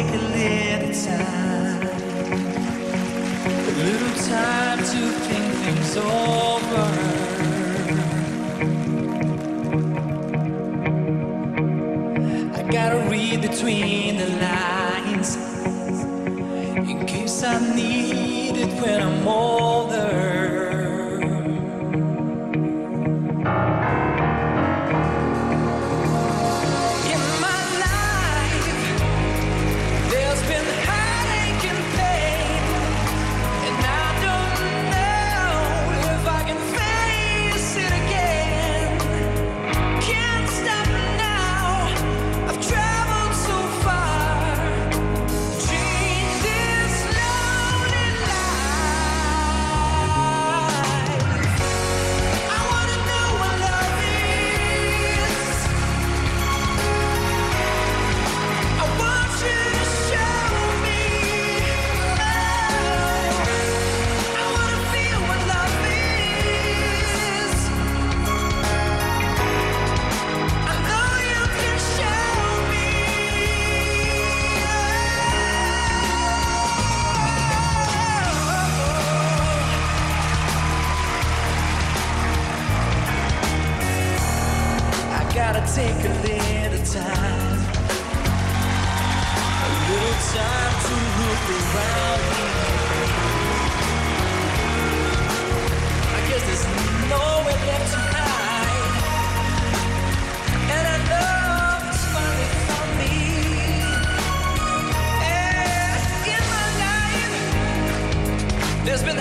take a little time, a little time to think things over. I gotta read between the lines in case I need it when I'm older. gotta take a little time. A little time to look around me. I guess there's nowhere left to hide. And I know it's finally for me. And in my life, there's been